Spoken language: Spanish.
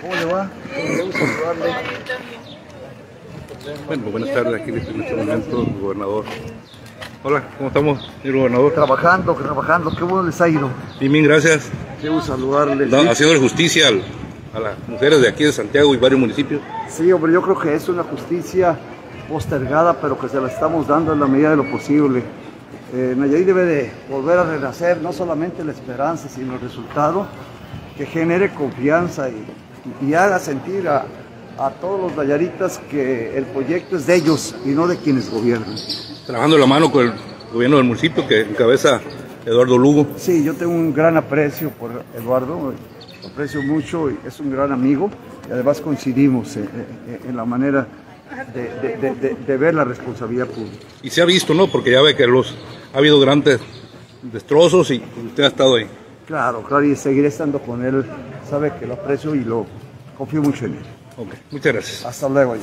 ¿Cómo le va? Bueno, pues buenas tardes, aquí en este momento gobernador. Hola, ¿cómo estamos, señor gobernador? Trabajando, trabajando, qué bueno les ha ido. Y bien, gracias. Quiero saludarles. No, justicia a las mujeres de aquí de Santiago y varios municipios. Sí, hombre, yo creo que es una justicia postergada, pero que se la estamos dando en la medida de lo posible. Eh, Nayarit debe de volver a renacer, no solamente la esperanza, sino el resultado que genere confianza y, y haga sentir a, a todos los nayaritas que el proyecto es de ellos y no de quienes gobiernan. Trabajando la mano con el gobierno del municipio que encabeza Eduardo Lugo. Sí, yo tengo un gran aprecio por Eduardo, lo aprecio mucho, y es un gran amigo y además coincidimos en, en- en la manera de, de- de- de- de ver la responsabilidad pública. Y se ha visto, ¿no? Porque ya ve que los ha habido grandes destrozos y usted ha estado ahí. Claro, claro, y seguiré estando con él, sabe que lo aprecio y lo confío mucho en él. Ok, muchas gracias. Hasta luego. ya.